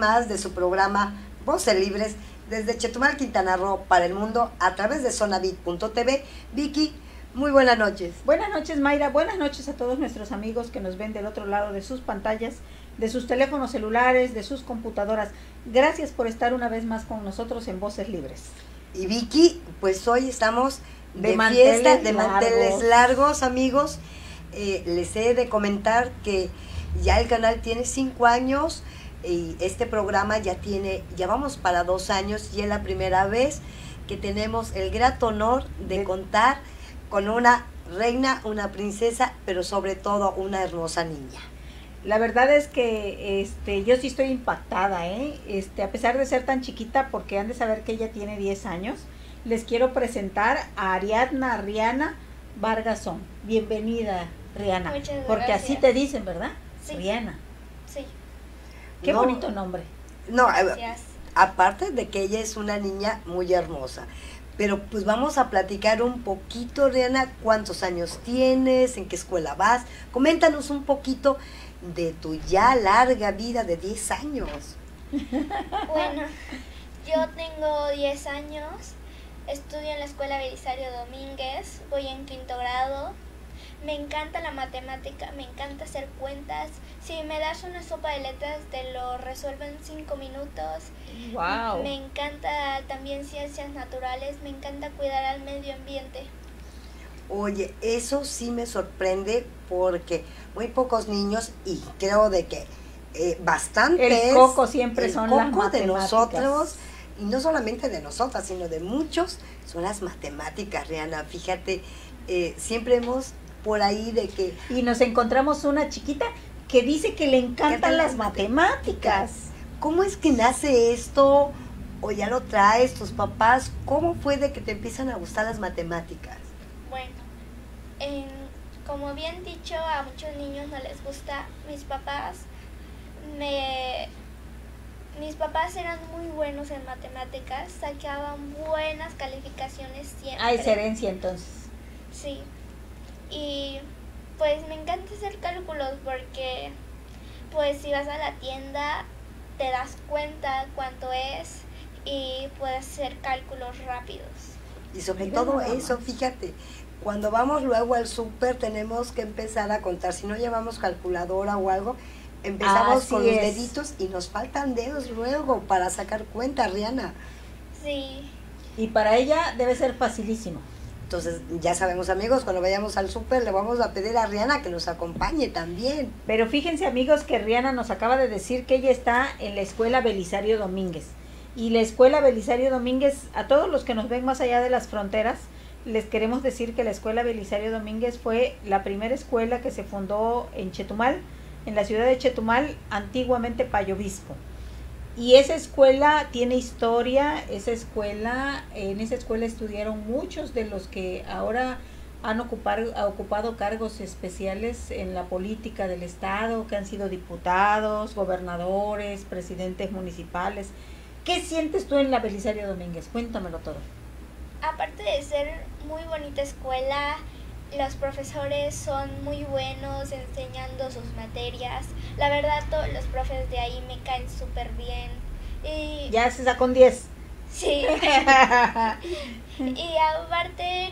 más de su programa Voces Libres desde Chetumal, Quintana Roo para el mundo a través de zonabit.tv. Vicky, muy buenas noches. Buenas noches Mayra, buenas noches a todos nuestros amigos que nos ven del otro lado de sus pantallas, de sus teléfonos celulares, de sus computadoras. Gracias por estar una vez más con nosotros en Voces Libres. Y Vicky, pues hoy estamos de, de fiesta, de manteles largos, amigos. Eh, les he de comentar que ya el canal tiene cinco años y este programa ya tiene, ya vamos para dos años y es la primera vez que tenemos el grato honor de contar con una reina, una princesa, pero sobre todo una hermosa niña. La verdad es que este, yo sí estoy impactada, ¿eh? Este, a pesar de ser tan chiquita, porque han de saber que ella tiene 10 años, les quiero presentar a Ariadna Riana Vargasón. Bienvenida, Riana. Porque así te dicen, ¿verdad? Sí. Rihanna. Qué No. bonito nombre. No, Gracias. aparte de que ella es una niña muy hermosa. Pero pues vamos a platicar un poquito, Rihanna, cuántos años tienes, en qué escuela vas. Coméntanos un poquito de tu ya larga vida de 10 años. Bueno, yo tengo 10 años, estudio en la escuela Belisario Domínguez, voy en quinto grado. Me encanta la matemática, me encanta hacer cuentas. Si me das una sopa de letras, te lo resuelvo en 5 minutos. Wow. Me encanta también ciencias naturales, me encanta cuidar al medio ambiente. Oye, eso sí me sorprende porque muy pocos niños y creo de que eh, bastantes. El coco siempre el son las coco de matemáticas. nosotros y no solamente de nosotras, sino de muchos son las matemáticas, Rihanna. Fíjate, eh, siempre hemos por ahí de que Y nos encontramos una chiquita que dice que le encantan las las matemáticas. ¿Cómo es que nace esto? ¿O ya lo traes tus papás? ¿Cómo fue de que te empiezan a gustar las matemáticas? Bueno, en- como bien dicho, a muchos niños no les gusta. Mis papás me mis papás eran muy buenos en matemáticas, sacaban buenas calificaciones siempre. Ah, es herencia entonces. Sí. Y pues me encanta hacer cálculos porque pues si vas a la tienda te das cuenta cuánto es y puedes hacer cálculos rápidos. Y sobre todo eso, fíjate, cuando vamos luego al súper tenemos que empezar a contar. Si no llevamos calculadora o algo, empezamos Así con los deditos y nos faltan dedos luego para sacar cuenta, Rihanna. Sí. Y para ella debe ser facilísimo. Entonces, ya sabemos amigos, cuando vayamos al súper le vamos a pedir a Rihanna que nos acompañe también. Pero fíjense amigos que Rihanna nos acaba de decir que ella está en la escuela Belisario Domínguez. Y la escuela Belisario Domínguez, a todos los que nos ven más allá de las fronteras, les queremos decir que la escuela Belisario Domínguez fue la primera escuela que se fundó en Chetumal, en la ciudad de Chetumal, antiguamente Payobispo. Y esa escuela tiene historia, esa escuela, en esa escuela estudiaron muchos de los que ahora han ocupar, ha ocupado cargos especiales en la política del Estado, que han sido diputados, gobernadores, presidentes municipales. ¿Qué sientes tú en la Belisario Domínguez? Cuéntamelo todo. Aparte de ser muy bonita escuela, los profesores son muy buenos enseñando sus materias. La verdad, todos los profes de ahí me caen súper bien. Y Ya se sacó un 10. sí. y aparte,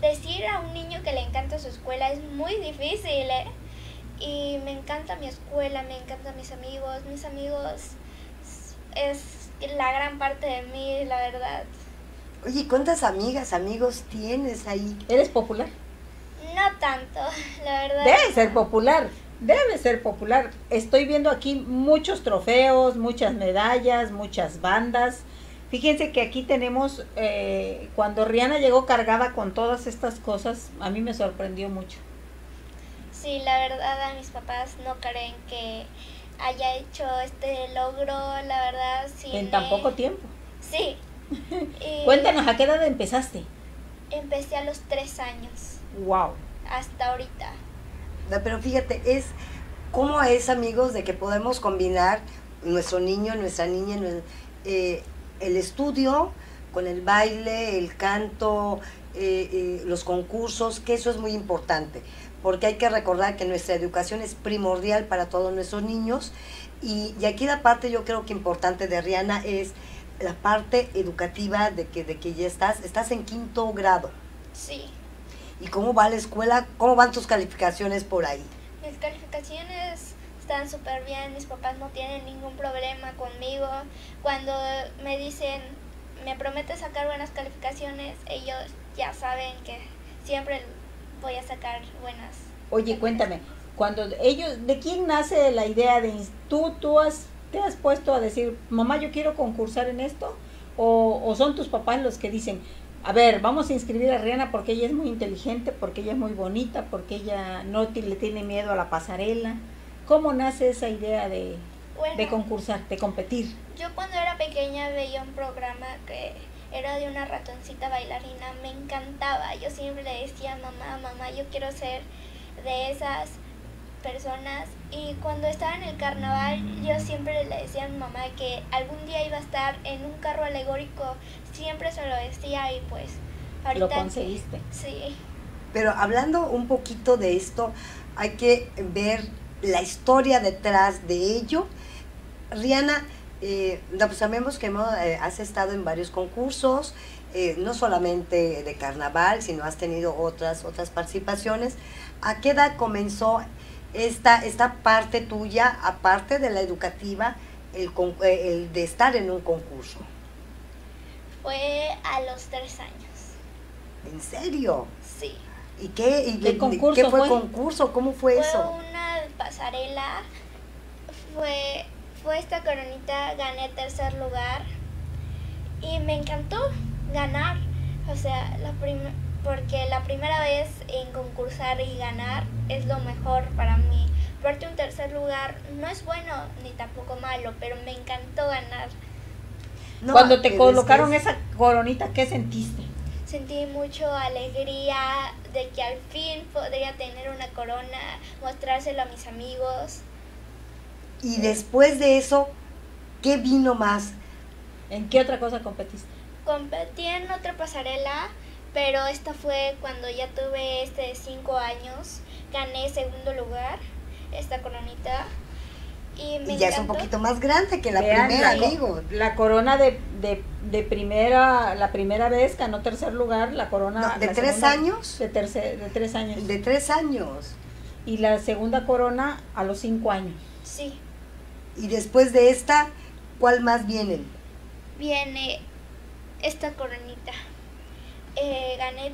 decir a un niño que le encanta su escuela es muy difícil, ¿eh? Y me encanta mi escuela, me encantan mis amigos. Mis amigos es la gran parte de mí, la verdad. Oye, ¿cuántas amigas, amigos tienes ahí? ¿Eres popular? No tanto, la verdad. Debe ser popular, debe ser popular. Estoy viendo aquí muchos trofeos, muchas medallas, muchas bandas. Fíjense que aquí tenemos, eh, cuando Rihanna llegó cargada con todas estas cosas, a mí me sorprendió mucho. Sí, la verdad a mis papás no creen que haya hecho este logro, la verdad sí. En me- tan poco tiempo. Sí. Y Cuéntanos, ¿a qué edad empezaste? Empecé a los tres años, Wow. hasta ahorita. No, Pero fíjate, es cómo es, amigos, de que podemos combinar nuestro niño, nuestra niña, eh, el estudio con el baile, el canto, eh, eh, los concursos, que eso es muy importante, porque hay que recordar que nuestra educación es primordial para todos nuestros niños Y, y, aquí la parte yo creo que importante de Rihanna es la parte educativa de que, de que ya estás, estás en quinto grado. Sí. ¿Y cómo va la escuela? ¿Cómo van tus calificaciones por ahí? Mis calificaciones están súper bien, mis papás no tienen ningún problema conmigo. Cuando me dicen, me promete sacar buenas calificaciones, ellos ya saben que siempre voy a sacar buenas. Oye, cuéntame, cuando ellos, ¿de quién nace la idea de tú, tú has, te has puesto a decir, mamá, yo quiero concursar en esto? ¿O, o son tus papás los que dicen, a ver, vamos a inscribir a Rihanna porque ella es muy inteligente, porque ella es muy bonita, porque ella no le tiene miedo a la pasarela? ¿Cómo nace esa idea de, de concursar, de competir? Yo cuando era pequeña veía un programa que era de una ratoncita bailarina, me encantaba. Yo siempre le decía, mamá, mamá, yo quiero ser de esas personas. Y cuando estaba en el carnaval, yo siempre le decía a mi mamá que algún día iba a estar en un carro alegórico. Siempre se lo decía y pues ahorita... Lo conseguiste. Sí. Pero hablando un poquito de esto, hay que ver la historia detrás de ello. Rihanna, eh, pues sabemos que hemos, eh, has estado en varios concursos, eh, no solamente de carnaval, sino has tenido otras, otras participaciones. ¿A qué edad comenzó esta, esta parte tuya, aparte de la educativa, el, el de estar en un concurso? Fue a los tres años. ¿En serio? Sí. ¿Y qué, y ¿Qué, concurso ¿qué fue, concurso? ¿Cómo fue, fue eso? una pasarela. Fue, fue esta coronita, gané tercer lugar. Y me encantó ganar. O sea, la porque la primera vez en concursar y ganar es lo mejor para mí. Parte un tercer lugar no es bueno ni tampoco malo, pero me encantó ganar. Cuando te colocaron esa coronita, ¿qué sentiste? Sentí mucho alegría de que al fin podría tener una corona, mostrárselo a mis amigos. Y después de eso, ¿qué vino más? ¿En qué otra cosa competiste? Competí en otra pasarela, pero esta fue cuando ya tuve este de cinco años. Gané segundo lugar, esta coronita. Y, ya es un poquito más grande que la primera, amigo. La corona de, de, primera, la primera vez ganó tercer lugar, la corona... ¿De tres años? De, tercer, de tres años. De tres años. Y la segunda corona a los cinco años. Sí. Y después de esta, ¿cuál más viene? Viene esta coronita. Eh, gané,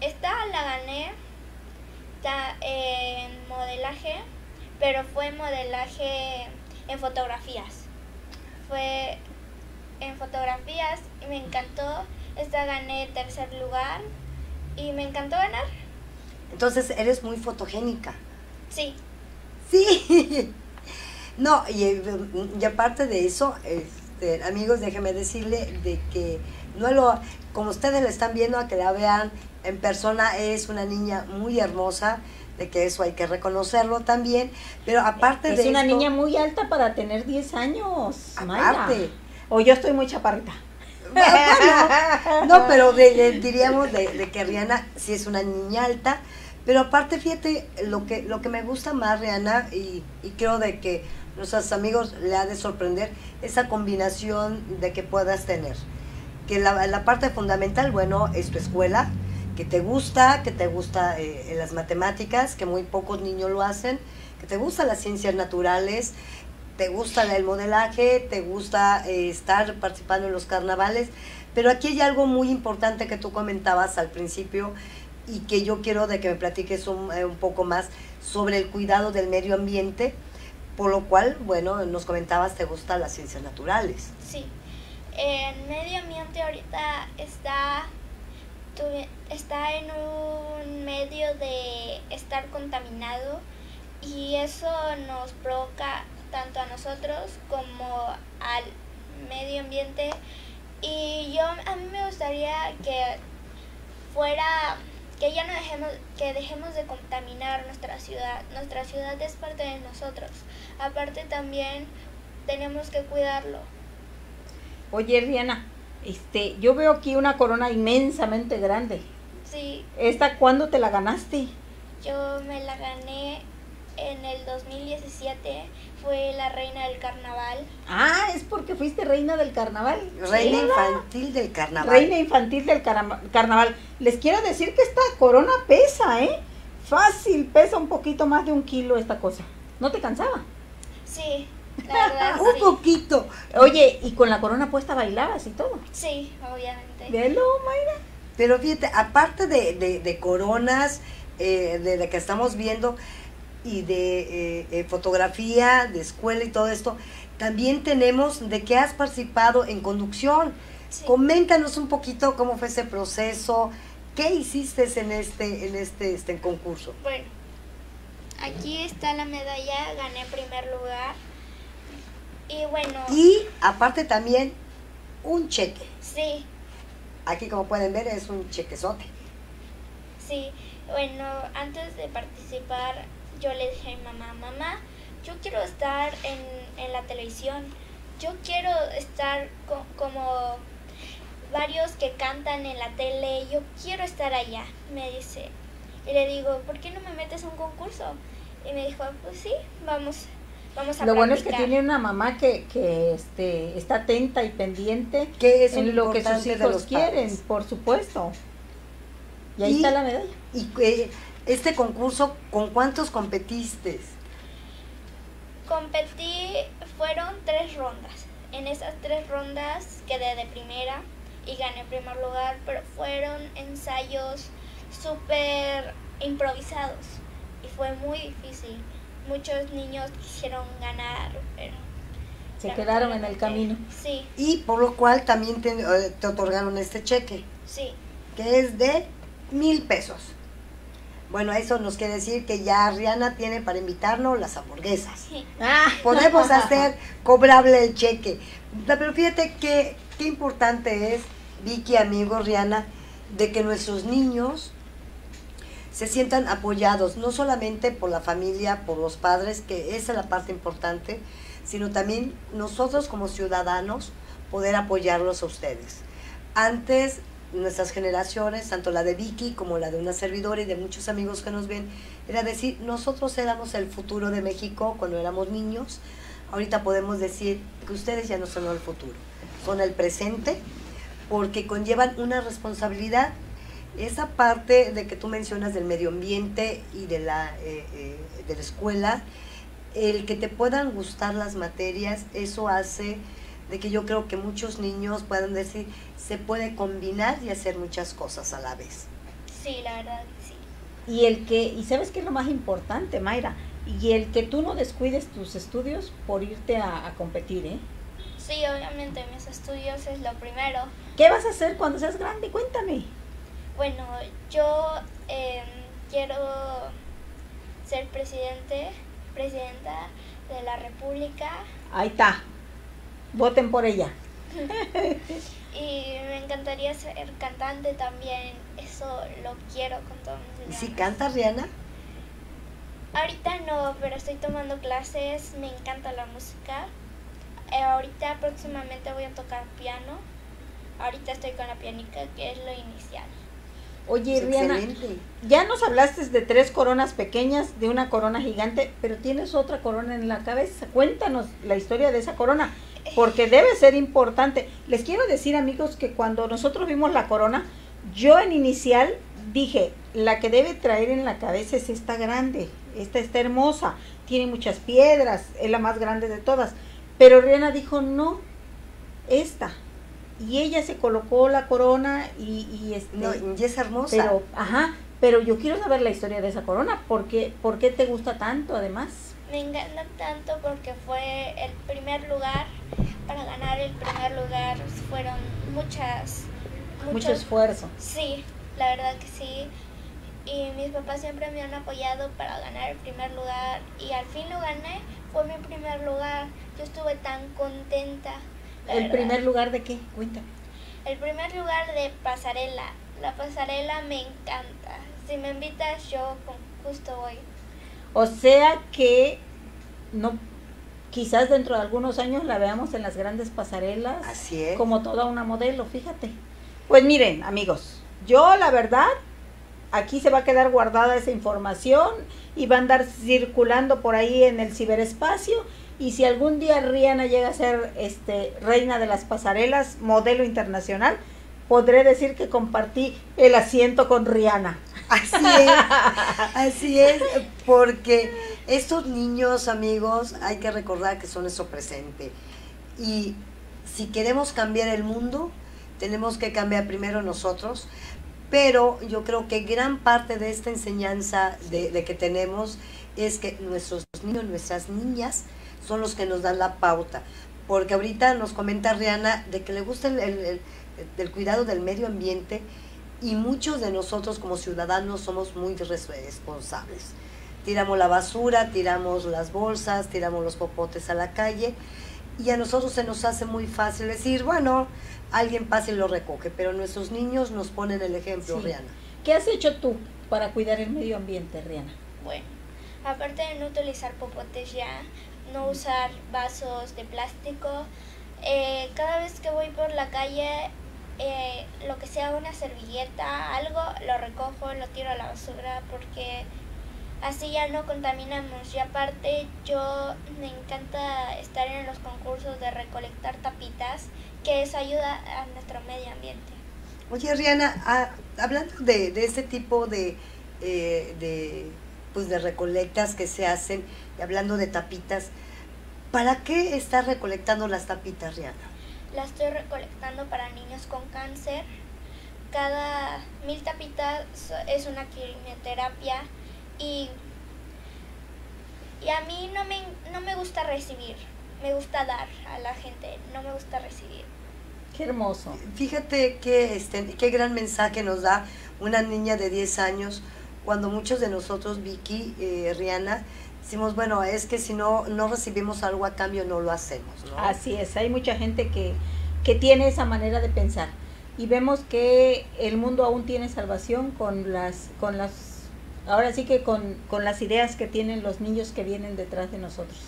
esta la gané en modelaje pero fue modelaje en fotografías. Fue en fotografías y me encantó. Esta gané tercer lugar y me encantó ganar. Entonces eres muy fotogénica. Sí. Sí. No, y, y aparte de eso, este, amigos, déjenme decirle de que no lo, como ustedes la están viendo, a que la vean en persona, es una niña muy hermosa de que eso hay que reconocerlo también, pero aparte de Es una niña muy alta para tener 10 años, aparte. O yo estoy muy chaparrita. no, pero diríamos de, que Rihanna sí es una niña alta, pero aparte fíjate lo que lo que me gusta más Rihanna y, y creo de que nuestros amigos le ha de sorprender esa combinación de que puedas tener. Que la, parte fundamental, bueno, es tu escuela, que te gusta, que te gusta eh, las matemáticas, que muy pocos niños lo hacen, que te gustan las ciencias naturales, te gusta el modelaje, te gusta eh, estar participando en los carnavales, pero aquí hay algo muy importante que tú comentabas al principio y que yo quiero de que me platiques un, eh, un poco más sobre el cuidado del medio ambiente, por lo cual, bueno, nos comentabas te gustan las ciencias naturales. Sí, el medio ambiente ahorita está está en un medio de estar contaminado y eso nos provoca tanto a nosotros como al medio ambiente. Y yo a mí me gustaría que fuera que ya no dejemos que dejemos de contaminar nuestra ciudad. Nuestra ciudad es parte de nosotros. Aparte también tenemos que cuidarlo oye Riana este, yo veo aquí una corona inmensamente grande. Sí. ¿Esta cuándo te la ganaste? Yo me la gané en el 2017 fue la reina del carnaval. Ah, es porque fuiste reina del carnaval. Reina infantil del carnaval. Reina infantil del carnaval. Les quiero decir que esta corona pesa, ¿eh? Fácil, pesa un poquito más de un kilo esta cosa. ¿No te cansaba? Sí, verdad. un poquito. Oye, ¿y con la corona puesta bailabas y todo? Sí, obviamente. Velo, Mayra. Pero fíjate, aparte de, de, de coronas, eh, de la que estamos viendo, y de eh, eh, fotografía, de escuela y todo esto, también tenemos de que has participado en conducción. Coméntanos un poquito cómo fue ese proceso, qué hiciste en este, en este, este concurso. Bueno, aquí está la medalla, gané primer lugar. Y bueno. Y aparte también un cheque. Sí. Aquí como pueden ver es un chequezote. Sí, bueno, antes de participar yo le dije a mi mamá, mamá, yo quiero estar en, en la televisión, yo quiero estar como varios que cantan en la tele, yo quiero estar allá, me dice. Y le digo, ¿por qué no me metes a un concurso? Y me dijo, pues sí, vamos, vamos a Lo bueno es que tiene una mamá que, que este, está atenta y pendiente que es en lo que sus hijos quieren, por supuesto. Y ahí está la medalla. Y eh, este concurso, ¿con cuántos competiste? Competí, fueron tres rondas. En esas tres rondas quedé de primera y gané primer lugar, pero fueron ensayos súper improvisados y fue muy difícil. Muchos niños quisieron ganar, pero... Se quedaron en el camino. Sí. Y por lo cual también te, eh, te otorgaron este cheque. Sí. Que es de mil pesos. Bueno, eso nos quiere decir que ya Rihanna tiene para invitarnos las hamburguesas. Ah. Podemos hacer cobrable el cheque. Pero fíjate qué importante es, Vicky, amigo, Rihanna, de que nuestros niños se sientan apoyados, no solamente por la familia, por los padres, que esa es la parte importante, sino también nosotros como ciudadanos poder apoyarlos a ustedes. Antes nuestras generaciones, tanto la de Vicky como la de una servidora y de muchos amigos que nos ven, era decir, nosotros éramos el futuro de México cuando éramos niños, ahorita podemos decir que ustedes ya no son el futuro, son el presente, porque conllevan una responsabilidad. Esa parte de que tú mencionas del medio ambiente y de la, eh, eh, de la escuela, el que te puedan gustar las materias, eso hace de que yo creo que muchos niños puedan decir, se puede combinar y hacer muchas cosas a la vez. Sí, la verdad, sí. Y el que, y sabes qué es lo más importante, Mayra, y el que tú no descuides tus estudios por irte a, competir, ¿eh? Sí, obviamente mis estudios es lo primero. ¿Qué vas a hacer cuando seas grande? Cuéntame. Bueno, yo em, quiero ser presidente, presidenta de la República. Ahí está, Voten por ella. y me encantaría ser cantante también. Eso lo quiero con todo mi ¿Y si canta Rihanna? Ahorita no, pero estoy tomando clases. Me encanta la música. Eh, ahorita próximamente voy a tocar piano. Ahorita estoy con la pianica, que es lo inicial. Oye, Rihanna, ya nos hablaste de tres coronas pequeñas, de una corona gigante, pero tienes otra corona en la cabeza. Cuéntanos la historia de esa corona porque debe ser importante. Les quiero decir, amigos, que cuando nosotros vimos la corona, yo en inicial dije, la que debe traer en la cabeza es esta grande, esta está hermosa, tiene muchas piedras, es la más grande de todas. Pero Rihanna dijo, no, esta. Y ella se colocó la corona y, y, este, y es hermosa. Pero, ajá, pero yo quiero saber la historia de esa corona. ¿Por qué, ¿Por qué te gusta tanto además? Me encanta tanto porque fue el primer lugar. Para ganar el primer lugar fueron muchas... Mucho esfuerzo. Sí, la verdad que sí. Y mis papás siempre me han apoyado para ganar el primer lugar. Y al fin lo gané. Fue mi primer lugar. Yo estuve tan contenta. ¿El primer lugar de qué? Cuéntame. El primer lugar de pasarela. La pasarela me encanta. Si me invitas yo con gusto voy. O sea que no quizás dentro de algunos años la veamos en las grandes pasarelas Así es. como toda una modelo, fíjate. Pues miren, amigos, yo la verdad aquí se va a quedar guardada esa información y va a andar circulando por ahí en el ciberespacio. Y si algún día Rihanna llega a ser este, reina de las pasarelas, modelo internacional, podré decir que compartí el asiento con Rihanna. Así es, así es, porque estos niños, amigos, hay que recordar que son nuestro presente. Y si queremos cambiar el mundo, tenemos que cambiar primero nosotros, pero yo creo que gran parte de esta enseñanza de, que tenemos es que nuestros niños, nuestras niñas, son los que nos dan la pauta. Porque ahorita nos comenta Rihanna de que le gusta el, el cuidado del medio ambiente y muchos de nosotros como ciudadanos somos muy responsables. Tiramos la basura, tiramos las bolsas, tiramos los popotes a la calle y a nosotros se nos hace muy fácil decir, bueno, alguien pasa y lo recoge, pero nuestros niños nos ponen el ejemplo, Rihanna. ¿Qué has hecho tú para cuidar el medio ambiente, Rihanna? Bueno, aparte de no utilizar popotes ya, no usar vasos de plástico, eh, cada vez que voy por la calle eh, lo que sea una servilleta, algo, lo recojo, lo tiro a la basura porque así ya no contaminamos. Y aparte yo me encanta estar en los concursos de recolectar tapitas, que eso ayuda a nuestro medio ambiente. Oye, Rihanna, ah, hablando de, de este tipo de, eh, de, pues de recolectas que se hacen, y hablando de tapitas, ¿para qué estás recolectando las tapitas, Rihanna? la estoy recolectando para niños con cáncer. Cada mil tapitas es una quimioterapia y, y a mí no me, no me gusta recibir, me gusta dar a la gente, no me gusta recibir. Qué hermoso. Fíjate que este, qué gran mensaje nos da una niña de 10 años cuando muchos de nosotros, Vicky, eh, Rihanna, decimos, bueno, es que si no, no recibimos algo a cambio, no lo hacemos. ¿no? Así es, hay mucha gente que, que tiene esa manera de pensar. Y vemos que el mundo aún tiene salvación con las, con las, ahora sí que con, con las ideas que tienen los niños que vienen detrás de nosotros.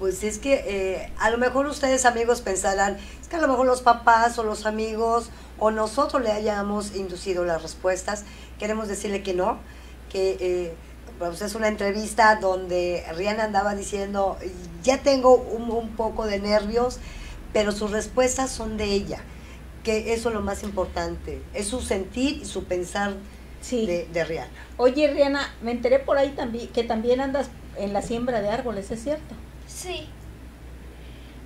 Pues es que eh, a lo mejor ustedes amigos pensarán, es que a lo mejor los papás o los amigos o nosotros le hayamos inducido las respuestas. Queremos decirle que no, que eh, pues es una entrevista donde Rihanna andaba diciendo, ya tengo un, poco de nervios, pero sus respuestas son de ella, que eso es lo más importante, es su sentir y su pensar de, de, Rihanna. Oye Rihanna, me enteré por ahí también que también andas en la siembra de árboles, ¿es cierto? Sí.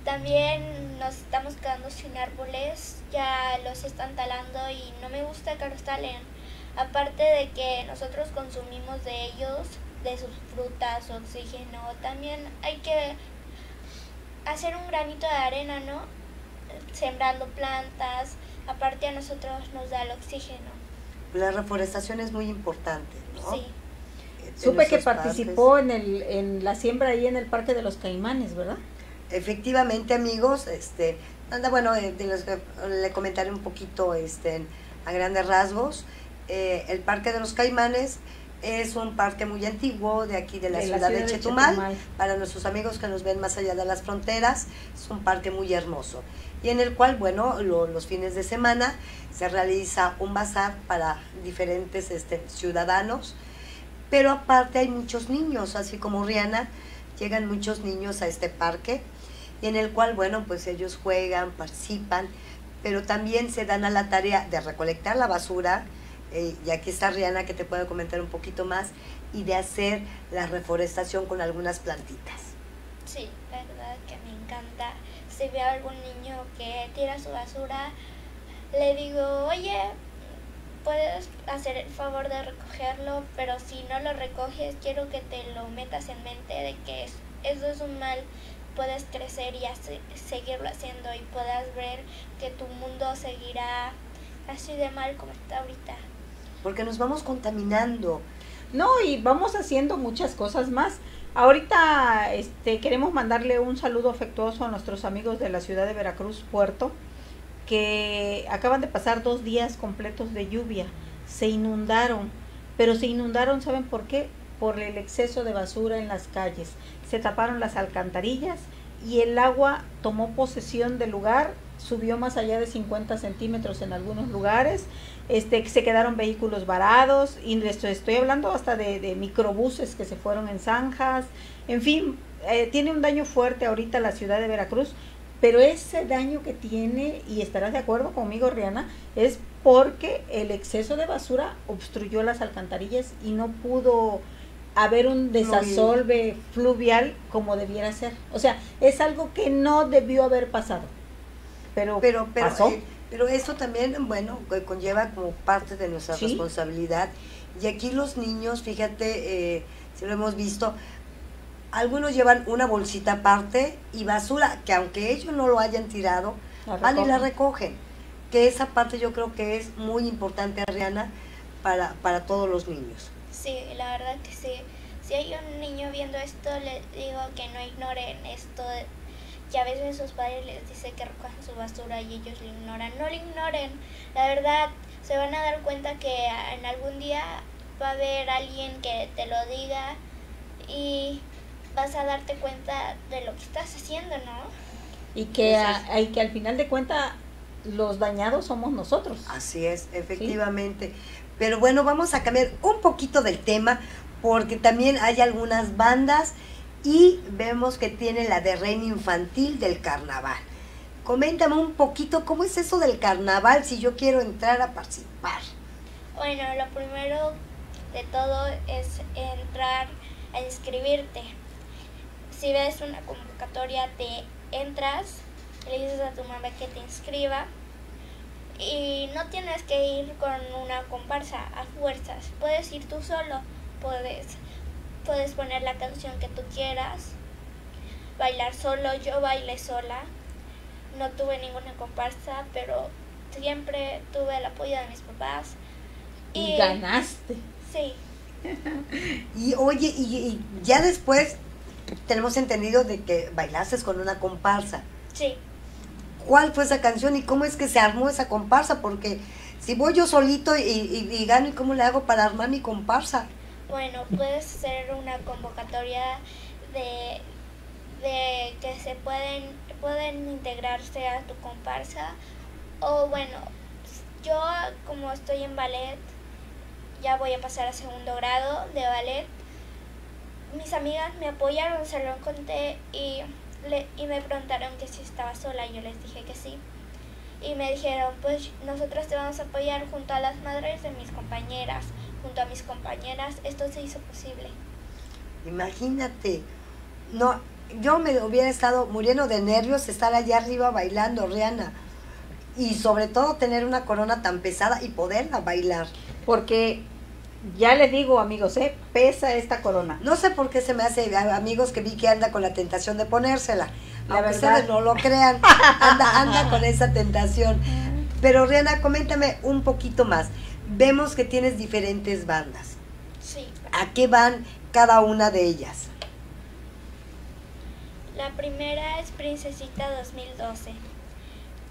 También nos estamos quedando sin árboles, ya los están talando y no me gusta que los talen Aparte de que nosotros consumimos de ellos, de sus frutas, oxígeno, también hay que hacer un granito de arena, ¿no? Sembrando plantas, aparte a nosotros nos da el oxígeno. La reforestación es muy importante, ¿no? Sí. Supe que participó en, el, en la siembra ahí en el Parque de los Caimanes, ¿verdad? Efectivamente, amigos, este, anda, bueno, eh, le comentaré un poquito este, a grandes rasgos. Eh, el Parque de los Caimanes es un parque muy antiguo de aquí de la, ciudad, de, Chetumal. Para nuestros amigos que nos ven más allá de las fronteras, es un parque muy hermoso. Y en el cual, bueno, los fines de semana se realiza un bazar para diferentes este, ciudadanos. Pero aparte hay muchos niños, así como Rihanna, llegan muchos niños a este parque y en el cual, bueno, pues ellos juegan, participan, pero también se dan a la tarea de recolectar la basura, eh, y aquí está Rihanna que te puede comentar un poquito más, y de hacer la reforestación con algunas plantitas. Sí, verdad que me encanta. Si veo algún niño que tira su basura, le digo, oye, puedes hacer el favor de recogerlo, pero si no lo recoges, quiero que te lo metas en mente de que eso es un mal, puedes crecer y seguirlo haciendo y puedas ver que tu mundo seguirá así de mal como está ahorita porque nos vamos contaminando. No, y vamos haciendo muchas cosas más. Ahorita este, queremos mandarle un saludo afectuoso a nuestros amigos de la ciudad de Veracruz, Puerto, que acaban de pasar dos días completos de lluvia. Se inundaron, pero se inundaron, ¿saben por qué? Por el exceso de basura en las calles. Se taparon las alcantarillas y el agua tomó posesión del lugar subió más allá de 50 centímetros en algunos lugares, este, se quedaron vehículos varados, y esto, estoy hablando hasta de, de, microbuses que se fueron en zanjas, en fin, eh, tiene un daño fuerte ahorita la ciudad de Veracruz, pero ese daño que tiene, y estarás de acuerdo conmigo, Rihanna, es porque el exceso de basura obstruyó las alcantarillas y no pudo haber un desasolve fluvial como debiera ser. O sea, es algo que no debió haber pasado. Pero, pero, pero pasó. Eh, pero eso también, bueno, conlleva como parte de nuestra responsabilidad. Y aquí los niños, fíjate, eh, si lo hemos visto, algunos llevan una bolsita aparte y basura, que aunque ellos no lo hayan tirado, van y la recogen. Que esa parte yo creo que es muy importante, Ariana, para, para todos los niños. Sí, la verdad que sí. Si hay un niño viendo esto, le digo que no ignoren esto, que a veces sus padres les dicen que recojan su basura y ellos lo ignoran. No lo ignoren, la verdad, se van a dar cuenta que en algún día va a haber alguien que te lo diga y vas a darte cuenta de lo que estás haciendo, ¿no? Y que, hay que al final de cuentas los dañados somos nosotros. Así es, efectivamente. Pero bueno, vamos a cambiar un poquito del tema porque también hay algunas bandas y vemos que tiene la de reino infantil del carnaval. Coméntame un poquito cómo es eso del carnaval si yo quiero entrar a participar. Bueno, lo primero de todo es entrar a inscribirte. Si ves una convocatoria, te entras, le dices a tu mamá que te inscriba y no tienes que ir con una comparsa a fuerzas, puedes ir tú solo, puedes, puedes poner la canción que tú quieras, bailar solo, yo bailé sola, no tuve ninguna comparsa, pero siempre tuve el apoyo de mis papás. Y, ganaste. Sí. y oye, y, ya después tenemos entendido de que bailaste con una comparsa. Sí cuál fue esa canción y cómo es que se armó esa comparsa, porque si voy yo solito y, gano, ¿y cómo le hago para armar mi comparsa? Bueno, puedes hacer una convocatoria de, de que se pueden, pueden integrarse a tu comparsa, o bueno, yo como estoy en ballet, ya voy a pasar a segundo grado de ballet, mis amigas me apoyaron, se lo conté y y me preguntaron que si estaba sola y yo les dije que sí. Y me dijeron, pues nosotros te vamos a apoyar junto a las madres de mis compañeras, junto a mis compañeras, esto se hizo posible. Imagínate, no, yo me hubiera estado muriendo de nervios estar allá arriba bailando, Rihanna. Y sobre todo tener una corona tan pesada y poderla bailar. Porque ya les digo, amigos, ¿eh? pesa esta corona. No sé por qué se me hace, amigos, que vi que anda con la tentación de ponérsela. La verdad. no lo crean, anda, anda con esa tentación. Pero Rihanna, coméntame un poquito más. Vemos que tienes diferentes bandas. Sí. ¿A qué van cada una de ellas? La primera es Princesita 2012,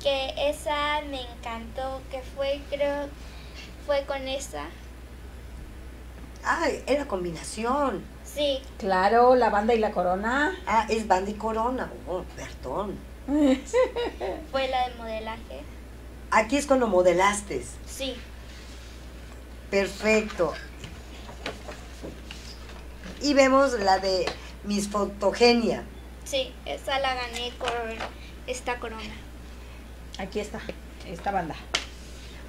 que esa me encantó, que fue, creo, fue con esa Ah, era combinación. Sí. Claro, la banda y la corona. Ah, es banda y corona. Oh, perdón. Fue la del modelaje. Aquí es cuando modelaste. Sí. Perfecto. Y vemos la de Miss Fotogenia. Sí, esa la gané con esta corona. Aquí está, esta banda.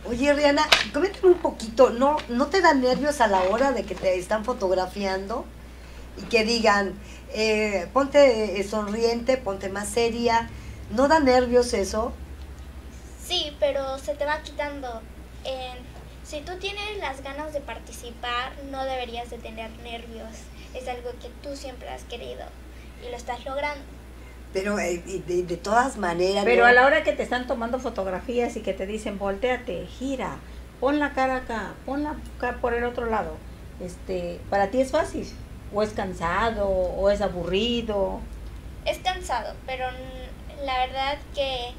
Oye, Rihanna, coméntame un poquito, ¿no, ¿no te da nervios a la hora de que te están fotografiando y que digan, eh, ponte eh, sonriente, ponte más seria? ¿No da nervios eso? Sí, pero se te va quitando. si tú tienes las ganas de participar, no deberías de tener nervios. Es algo que tú siempre has querido y lo estás logrando. Pero eh, de, de, todas maneras... Pero a la hora que te están tomando fotografías y que te dicen, volteate, gira, pon la cara acá, pon la cara por el otro lado, este, ¿para ti es fácil? ¿O es cansado? ¿O es aburrido? Es cansado, pero la verdad que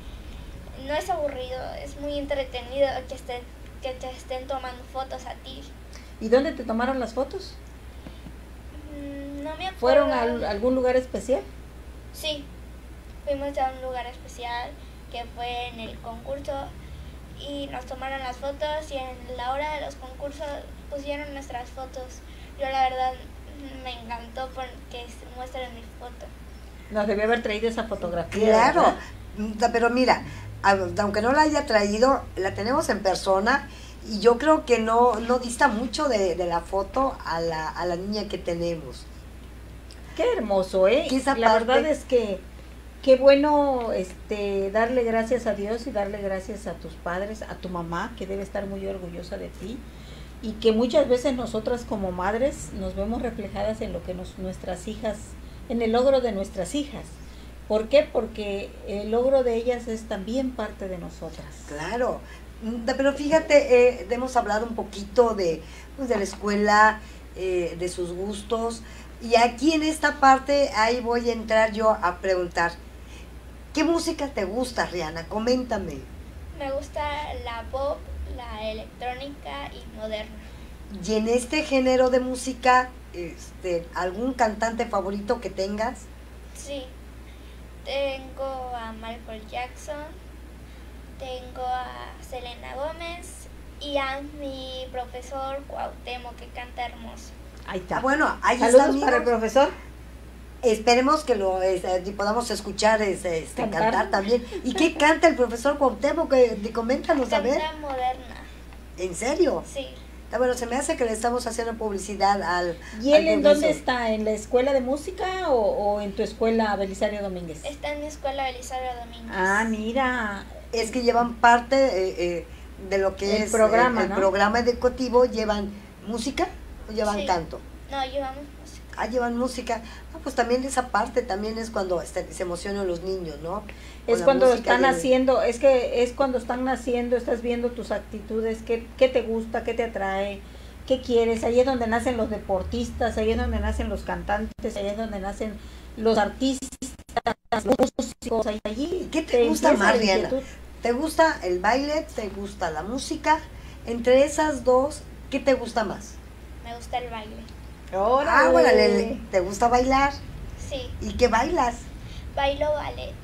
no es aburrido, es muy entretenido que, estén, que te estén tomando fotos a ti. ¿Y dónde te tomaron las fotos? Mm, no me acuerdo. ¿Fueron a algún lugar especial? Sí, fuimos a un lugar especial que fue en el concurso y nos tomaron las fotos y en la hora de los concursos pusieron nuestras fotos. Yo la verdad me encantó porque muestren mi foto. Nos debió haber traído esa fotografía. Claro, pero mira, aunque no la haya traído, la tenemos en persona y yo creo que no, no dista mucho de, la foto a la, a la niña que tenemos. Qué hermoso, ¿eh? la verdad es que qué bueno este darle gracias a Dios y darle gracias a tus padres, a tu mamá, que debe estar muy orgullosa de ti y que muchas veces nosotras como madres nos vemos reflejadas en lo que nos, nuestras hijas, en el logro de nuestras hijas. ¿Por qué? Porque el logro de ellas es también parte de nosotras. Claro, mm, pero fíjate, eh, hemos hablado un poquito de, pues, de la escuela, eh, de sus gustos, y aquí en esta parte, ahí voy a entrar yo a preguntar, ¿qué música te gusta, Rihanna? Coméntame. Me gusta la pop, la electrónica y moderna. Y en este género de música, este, ¿algún cantante favorito que tengas? Sí, tengo a Michael Jackson, tengo a Selena Gómez y a mi profesor Cuauhtémoc que canta hermoso. Ahí está. Ah, bueno, ahí Saludos para el profesor. Esperemos que lo podamos escuchar este, cantar. también. ¿Y qué canta el profesor Cuauhtémoc? Que, coméntanos a ver. moderna. ¿En serio? Sí. Está bueno, se me hace que le estamos haciendo publicidad al. ¿Y él en dónde está? ¿En la escuela de música o, en tu escuela Belisario Domínguez? Está en mi escuela Belisario Domínguez. Ah, mira. Es que llevan parte eh, eh, de lo que es programa, el, programa educativo, llevan música o llevan canto. No, llevamos música. Ah, llevan música. Ah, pues también esa parte también es cuando este, se emocionan los niños, ¿no? es cuando están haciendo, es que es cuando están naciendo, estás viendo tus actitudes, qué, qué te gusta, qué te atrae, qué quieres. Ahí es donde nacen los deportistas, ahí es donde nacen los cantantes, ahí es donde nacen los artistas, los músicos, allí. ¿Qué te, gusta más, ¿Te gusta el baile? ¿Te gusta la música? Entre esas dos, ¿qué te gusta más? Me gusta el baile. Ah, bueno, ¿te gusta bailar? Sí. ¿Y qué bailas? Bailo ballet.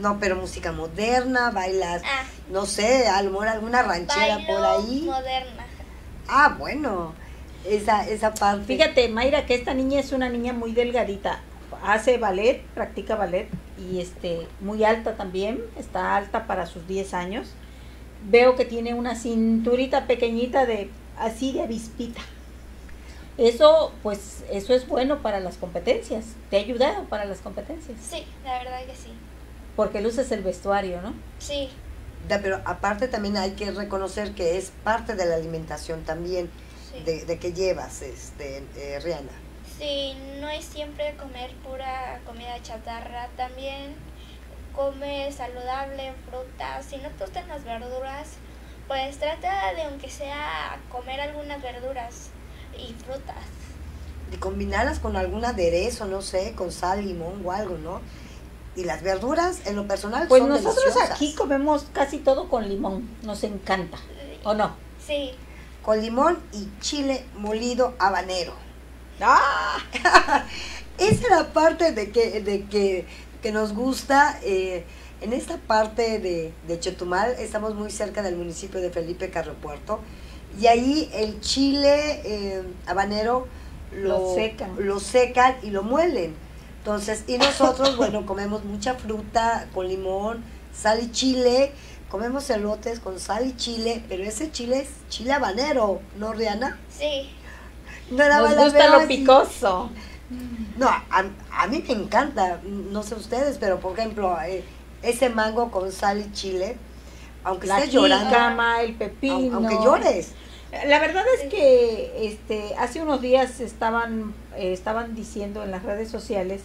No, pero música moderna, bailas, ah. no sé, a lo mejor alguna ranchera por ahí. moderna. Ah, bueno, esa, esa parte. Fíjate, Mayra, que esta niña es una niña muy delgadita. Hace ballet, practica ballet y este muy alta también, está alta para sus 10 años. Veo que tiene una cinturita pequeñita de así de avispita. Eso, pues, eso es bueno para las competencias. ¿Te ha ayudado para las competencias? Sí, la verdad que sí. Porque luces el vestuario, ¿no? Sí. pero aparte también hay que reconocer que es parte de la alimentación también de, que llevas, este, eh, Rihanna. Sí, no es siempre comer pura comida chatarra, también come saludable, frutas. Si no te gustan las verduras, pues trata de aunque sea comer algunas verduras y frutas. Y combinarlas con algún aderezo, no sé, con sal, limón o algo, ¿no? Y las verduras, en lo personal, pues nosotros aquí comemos casi todo con limón, nos encanta, ¿o no? Sí. Con limón y chile molido habanero. ¡Ah! Esa es la parte de que, de que, que nos gusta. Eh, en esta parte de, de, Chetumal estamos muy cerca del municipio de Felipe Carropuerto y ahí el chile eh, habanero lo, lo, secan. y lo muelen. Entonces, y nosotros, bueno, comemos mucha fruta con limón, sal y chile, comemos elotes con sal y chile, pero ese chile es chile habanero, ¿no, Rihanna? Sí. No Nos gusta lo picoso. No, a, mí me encanta, no sé ustedes, pero por ejemplo, eh, ese mango con sal y chile, aunque estés llorando. el pepino. Aunque llores. La verdad es que este, hace unos días estaban, eh, estaban diciendo en las redes sociales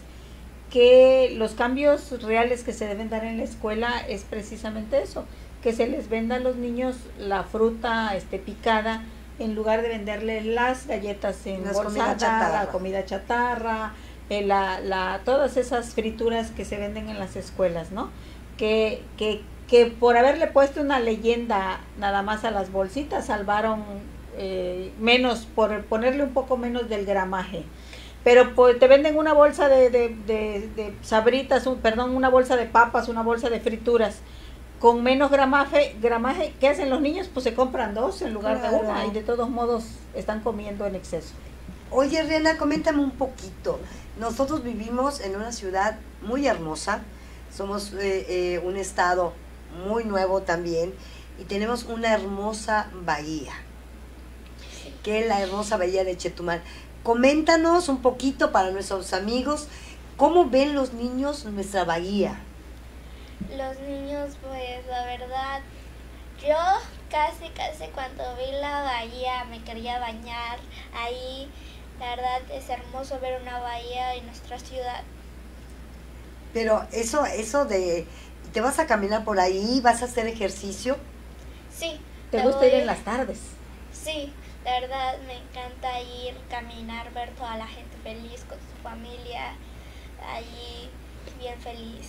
que los cambios reales que se deben dar en la escuela es precisamente eso, que se les venda a los niños la fruta este, picada en lugar de venderles las galletas en comida chatarra. la comida chatarra, eh, la, la, todas esas frituras que se venden en las escuelas, ¿no? Que, que que por haberle puesto una leyenda nada más a las bolsitas salvaron eh, menos, por ponerle un poco menos del gramaje. pero pues, te venden una bolsa de, de, de, sabritas, perdón, una bolsa de papas, una bolsa de frituras con menos gramaje, gramaje, ¿qué hacen los niños? Pues se compran dos en lugar de una y de todos modos están comiendo en exceso. Oye, Rihanna, coméntame un poquito. Nosotros vivimos en una ciudad muy hermosa, somos eh, eh, un estado muy nuevo también y tenemos una hermosa bahía, que es la hermosa bahía de Chetumal. Coméntanos un poquito para nuestros amigos, ¿cómo ven los niños nuestra bahía? Los niños, pues la verdad, yo casi, casi cuando vi la bahía me quería bañar ahí. La verdad es hermoso ver una bahía en nuestra ciudad. Pero eso, eso de, ¿te vas a caminar por ahí? ¿Vas a hacer ejercicio? Sí. ¿Te gusta ir en las tardes? Sí, la verdad me encanta ir, caminar, ver toda la gente feliz con su familia, allí bien feliz.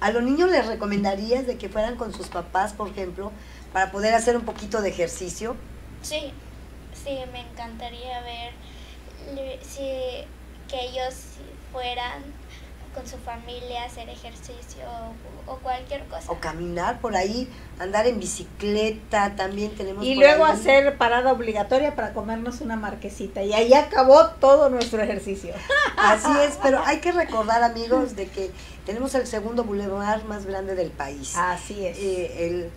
¿A los niños les recomendarías de que fueran con sus papás, por ejemplo, para poder hacer un poquito de ejercicio? Sí, sí, me encantaría ver si, que ellos fueran con su familia, hacer ejercicio o, cualquier cosa. O caminar por ahí, andar en bicicleta, también tenemos. Y luego hacer parada obligatoria para comernos una marquesita. Y ahí acabó todo nuestro ejercicio. Así es, pero hay que recordar, amigos, de que tenemos el segundo bulevar más grande del país. Así es. Eh, el,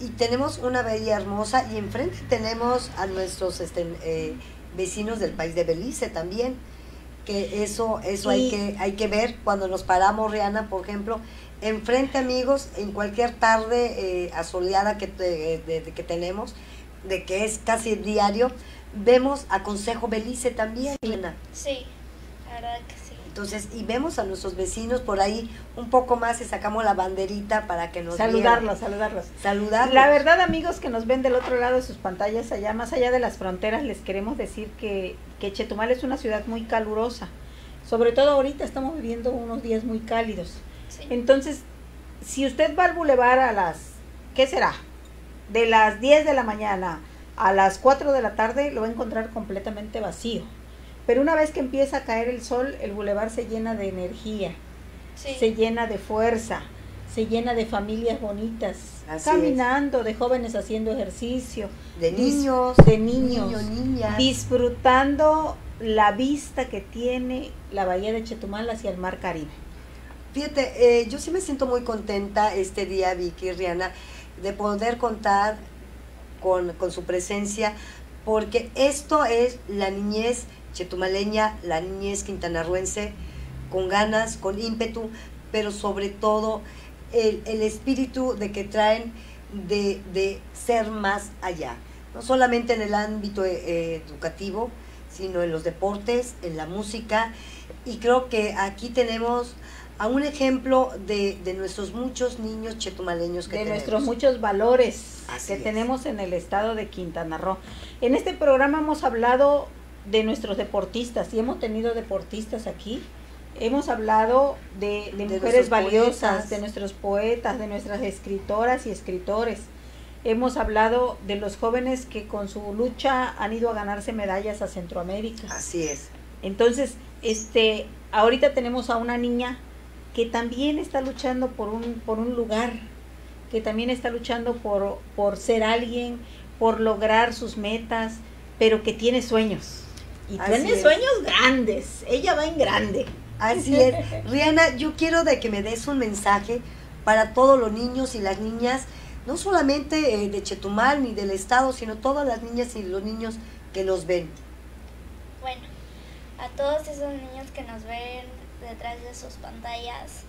y tenemos una bahía hermosa y enfrente tenemos a nuestros este, eh, vecinos del país de Belice también que eso eso hay que hay que ver cuando nos paramos Rihanna por ejemplo enfrente amigos en cualquier tarde eh, asoleada que, que tenemos de que es casi diario vemos a Consejo Belice también Rihanna. Sí la verdad que sí entonces, y vemos a nuestros vecinos por ahí un poco más y sacamos la banderita para que nos saludarlos, saludarlos. Saludarlos. La verdad, amigos que nos ven del otro lado de sus pantallas, allá más allá de las fronteras, les queremos decir que, que Chetumal es una ciudad muy calurosa. Sobre todo ahorita estamos viviendo unos días muy cálidos. Entonces, si usted va al bulevar a las, ¿qué será? De las 10 de la mañana a las 4 de la tarde, lo va a encontrar completamente vacío pero una vez que empieza a caer el sol, el bulevar se llena de energía, se llena de fuerza, se llena de familias bonitas, caminando, de jóvenes haciendo ejercicio, de niños, de niños, disfrutando la vista que tiene la bahía de Chetumal hacia el mar Caribe. Fíjate, eh, yo sí me siento muy contenta este día, Vicky y Rihanna, de poder contar con, con su presencia, porque esto es la niñez chetumaleña, la niñez quintanarruense, con ganas, con ímpetu, pero sobre todo el, espíritu de que traen de, ser más allá, no solamente en el ámbito eh, educativo, sino en los deportes, en la música, y creo que aquí tenemos a un ejemplo de, nuestros muchos niños chetumaleños que de nuestros muchos valores que tenemos en el estado de Quintana Roo. En este programa hemos hablado de nuestros deportistas, y hemos tenido deportistas aquí, hemos hablado de, mujeres valiosas, de nuestros poetas, de nuestras escritoras y escritores. Hemos hablado de los jóvenes que con su lucha han ido a ganarse medallas a Centroamérica. Así es. Entonces, este, ahorita tenemos a una niña que también está luchando por un, por un lugar, que también está luchando por, por ser alguien, por lograr sus metas, pero que tiene sueños. Y tiene sueños grandes. Ella va en grande. Así es. Rihanna, yo quiero de que me des un mensaje para todos los niños y las niñas, no solamente eh, de Chetumal ni del estado, sino todas las niñas y los niños que nos ven. Bueno, a todos esos niños que nos ven detrás de sus pantallas,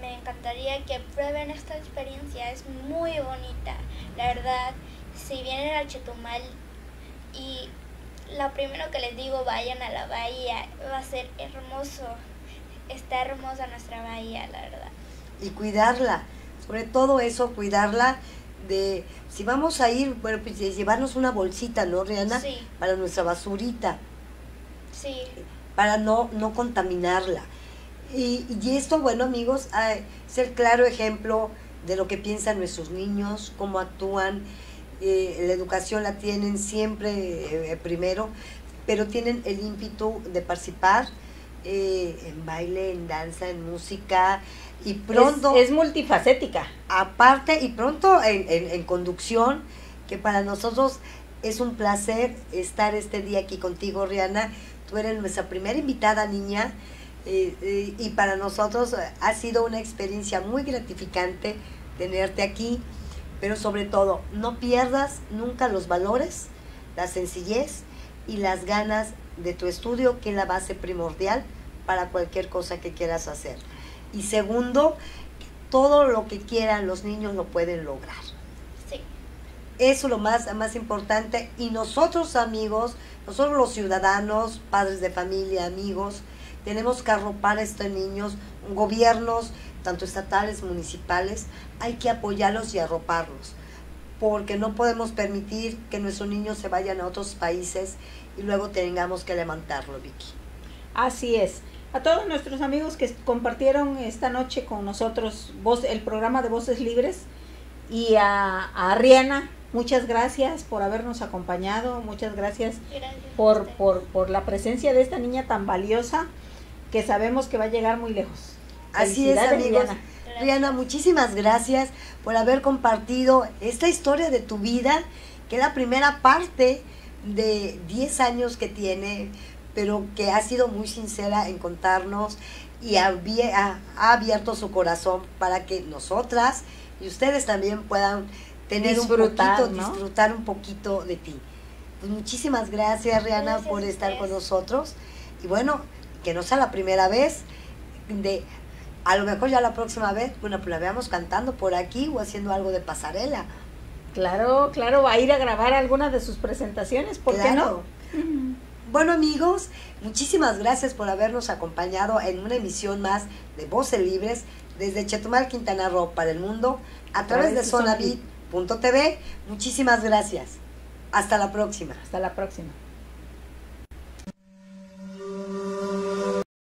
me encantaría que prueben esta experiencia, es muy bonita. La verdad, si vienen a Chetumal y lo primero que les digo, vayan a la bahía, va a ser hermoso. Está hermosa nuestra bahía, la verdad. Y cuidarla, sobre todo eso, cuidarla de, si vamos a ir, bueno, pues llevarnos una bolsita, ¿no, Rihanna? Sí. Para nuestra basurita. Sí. Para no, no contaminarla. Y, y esto, bueno, amigos, es el claro ejemplo de lo que piensan nuestros niños, cómo actúan eh, la educación la tienen siempre eh, primero, pero tienen el ímpetu de participar, eh, en baile, en danza, en música y pronto... Es, multifacética. Aparte y pronto en, en, conducción, que para nosotros es un placer estar este día aquí contigo, Rihanna. Tú eres nuestra primera invitada, niña. Eh, eh, y para nosotros ha sido una experiencia muy gratificante tenerte aquí, pero sobre todo, no pierdas nunca los valores, la sencillez y las ganas de tu estudio, que es la base primordial para cualquier cosa que quieras hacer. Y segundo, todo lo que quieran los niños lo pueden lograr. Sí. Eso es lo más, más importante. Y nosotros amigos, nosotros los ciudadanos, padres de familia, amigos, tenemos que arropar a estos niños, gobiernos, tanto estatales, municipales, hay que apoyarlos y arroparlos, porque no podemos permitir que nuestros niños se vayan a otros países y luego tengamos que levantarlo, Vicky. Así es. A todos nuestros amigos que compartieron esta noche con nosotros voz, el programa de Voces Libres y a, a Rihanna, muchas gracias por habernos acompañado, muchas gracias, por, por, por la presencia de esta niña tan valiosa que sabemos que va a llegar muy lejos. Así es, amigos. Rihanna. muchísimas gracias por haber compartido esta historia de tu vida, que es la primera parte de 10 años que tiene, pero que ha sido muy sincera en contarnos y ha, abierto su corazón para que nosotras y ustedes también puedan tener un poquito, disfrutar un poquito de ti. Pues muchísimas gracias, Rihanna, por estar con nosotros. Y bueno, que no sea la primera vez, de a lo mejor ya la próxima vez, bueno, pues la veamos cantando por aquí o haciendo algo de pasarela. Claro, claro, va a ir a grabar algunas de sus presentaciones, ¿por qué no? Bueno amigos, muchísimas gracias por habernos acompañado en una emisión más de Voces Libres desde Chetumal, Quintana Roo para el mundo a través de Zonabit.tv. Muchísimas gracias. Hasta la próxima. Hasta la próxima.